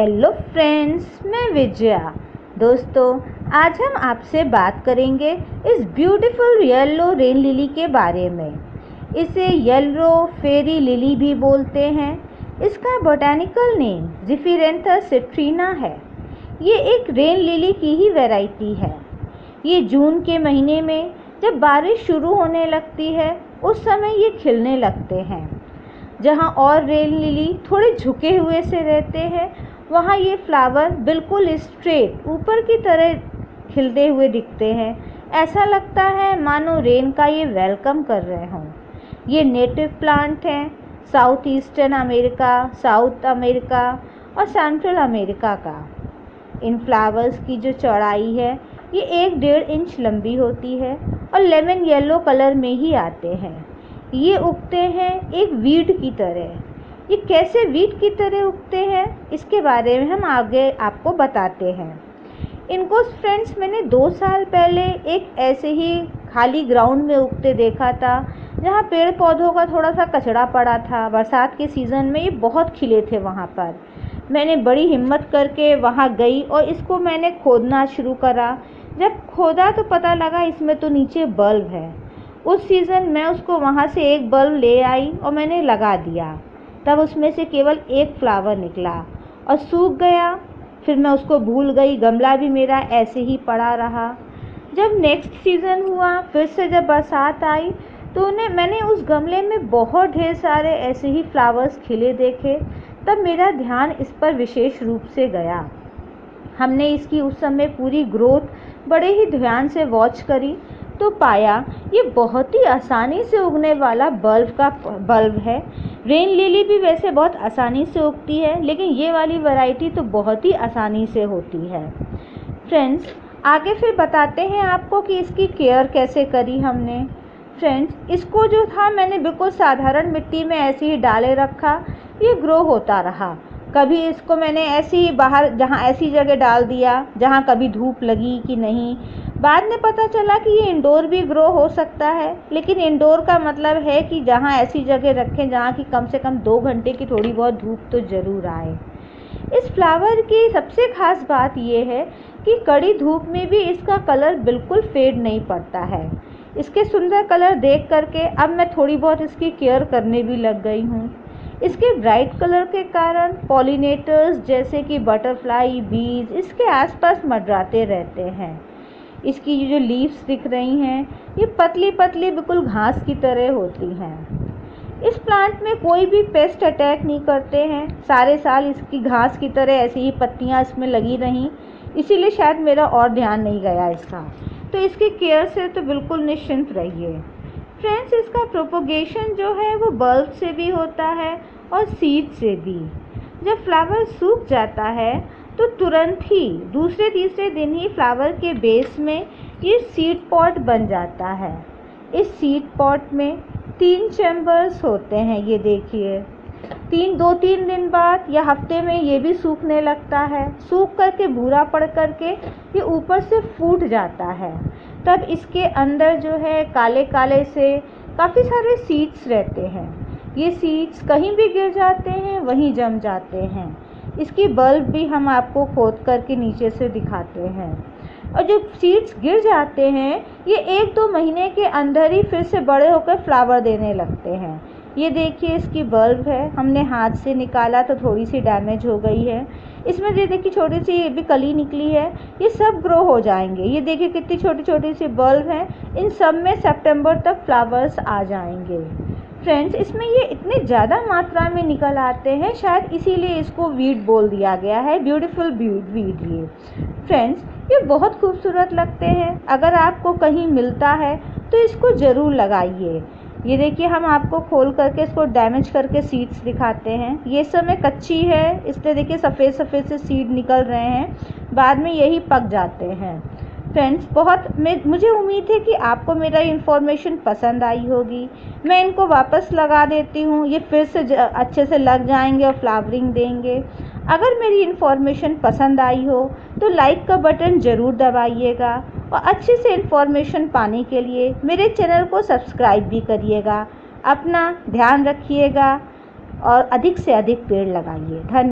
Hello friends मैं विजया। दोस्तों, आज हम आपसे बात करेंगे इस ब्यूटीफुल येलो रेन लिली के बारे में। इसे येलो फेरी लिली भी बोलते हैं। इसका बोटैनिकल नेम जिफिरेंथा सिट्रीना है। ये एक रेन लिली की ही वैरायटी है। ये जून के महीने में जब बारिश शुरू होने लगती है, उस समय ये खिलने लगते हैं। जहाँ और रेन लिली थोड़े झुके हुए से रहते हैं वहाँ ये फ्लावर बिल्कुल स्ट्रेट, ऊपर की तरह खिलते हुए दिखते हैं। ऐसा लगता है मानो रेन का ये वेलकम कर रहे हों। ये नेटिव प्लांट हैं, South Eastern America, South America और सेंट्रल अमेरिका का। इन फ्लावर्स की जो चौड़ाई है, ये एक डेढ़ इंच लंबी होती है और लेमन येलो कलर में ही आते हैं। ये उगते हैं एक वीड की तरह। ये कैसे वीट की तरह उगते हैं, इसके बारे में हम आगे आपको बताते हैं। इनको फ्रेंड्स मैंने दो साल पहले एक ऐसे ही खाली ग्राउंड में उगते देखा था, जहाँ पेड़ पौधों का थोड़ा सा कचड़ा पड़ा था। बरसात के सीज़न में ये बहुत खिले थे वहाँ पर। मैंने बड़ी हिम्मत करके वहाँ गई और इसको मैंने खोदना शुरू करा। जब खोदा तो पता लगा इसमें तो नीचे बल्ब है। उस सीज़न मैं उसको वहाँ से एक बल्ब ले आई और मैंने लगा दिया। तब उसमें से केवल एक फ्लावर निकला और सूख गया। फिर मैं उसको भूल गई, गमला भी मेरा ऐसे ही पड़ा रहा। जब नेक्स्ट सीज़न हुआ, फिर से जब बरसात आई तो उन्हें, मैंने उस गमले में बहुत ढेर सारे ऐसे ही फ्लावर्स खिले देखे। तब मेरा ध्यान इस पर विशेष रूप से गया। हमने इसकी उस समय पूरी ग्रोथ बड़े ही ध्यान से वॉच करी तो पाया ये बहुत ही आसानी से उगने वाला बल्ब का बल्ब है। रेन लिली भी वैसे बहुत आसानी से उगती है, लेकिन ये वाली वैरायटी तो बहुत ही आसानी से होती है। फ्रेंड्स आगे फिर बताते हैं आपको कि इसकी केयर कैसे करी हमने। फ्रेंड्स इसको जो था मैंने बिल्कुल साधारण मिट्टी में ऐसे ही डाले रखा, ये ग्रो होता रहा। कभी इसको मैंने ऐसे ही बाहर, जहाँ ऐसी जगह डाल दिया, जहाँ कभी धूप लगी कि नहीं बाद में पता चला कि ये इंडोर भी ग्रो हो सकता है, लेकिन इंडोर का मतलब है कि जहाँ ऐसी जगह रखें जहाँ की कम से कम दो घंटे की थोड़ी बहुत धूप तो ज़रूर आए। इस फ्लावर की सबसे ख़ास बात यह है कि कड़ी धूप में भी इसका कलर बिल्कुल फेड नहीं पड़ता है। इसके सुंदर कलर देख करके अब मैं थोड़ी बहुत इसकी केयर करने भी लग गई हूँ। इसके ब्राइट कलर के कारण पॉलिनेटर्स जैसे कि बटरफ्लाई बीज इसके आसपास मंडराते रहते हैं। इसकी जो लीव्स दिख रही हैं, ये पतली पतली बिल्कुल घास की तरह होती हैं। इस प्लांट में कोई भी पेस्ट अटैक नहीं करते हैं। सारे साल इसकी घास की तरह ऐसी ही पत्तियाँ इसमें लगी रहीं। इसीलिए शायद मेरा और ध्यान नहीं गया इसका। तो इसकी केयर से तो बिल्कुल निश्चिंत रहिए। फ्रेंड्स इसका प्रोपोगेशन जो है, वो बल्ब से भी होता है और सीड से भी। जब फ्लावर सूख जाता है तो तुरंत ही दूसरे तीसरे दिन ही फ्लावर के बेस में ये सीड पॉट बन जाता है। इस सीड पॉट में तीन चैम्बर्स होते हैं, ये देखिए। तीन, दो, तीन दिन बाद या हफ़्ते में ये भी सूखने लगता है। सूख करके, भूरा पड़ करके ये ऊपर से फूट जाता है। तब इसके अंदर जो है काले काले से काफ़ी सारे सीड्स रहते हैं। ये सीड्स कहीं भी गिर जाते हैं, वहीं जम जाते हैं। इसकी बल्ब भी हम आपको खोद करके नीचे से दिखाते हैं। और जो सीड्स गिर जाते हैं, ये एक दो महीने के अंदर ही फिर से बड़े होकर फ्लावर देने लगते हैं। ये देखिए, इसकी बल्ब है। हमने हाथ से निकाला तो थोड़ी सी डैमेज हो गई है। इसमें ये देखिए, छोटी सी ये भी कली निकली है। ये सब ग्रो हो जाएँगे। ये देखिए कितनी छोटी छोटी सी बल्ब हैं। इन सब में सितंबर तक फ्लावर्स आ जाएँगे। फ्रेंड्स इसमें ये इतने ज़्यादा मात्रा में निकल आते हैं, शायद इसीलिए इसको वीड बोल दिया गया है ब्यूटीफुल वीड ये। फ्रेंड्स ये बहुत खूबसूरत लगते हैं। अगर आपको कहीं मिलता है तो इसको ज़रूर लगाइए। ये देखिए, हम आपको खोल करके इसको डैमेज करके सीड्स दिखाते हैं। ये समय कच्ची है, इसलिए देखिए सफ़ेद सफ़ेद से सीड निकल रहे हैं। बाद में यही पक जाते हैं। फ्रेंड्स बहुत मुझे उम्मीद है कि आपको मेरा इन्फॉर्मेशन पसंद आई होगी। मैं इनको वापस लगा देती हूँ, ये फिर से अच्छे से लग जाएँगे और फ्लावरिंग देंगे। अगर मेरी इन्फॉर्मेशन पसंद आई हो तो लाइक का बटन ज़रूर दबाइएगा और अच्छे से इन्फॉर्मेशन पाने के लिए मेरे चैनल को सब्सक्राइब भी करिएगा। अपना ध्यान रखिएगा और अधिक से अधिक पेड़ लगाइए। धन्यवाद